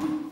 Huh?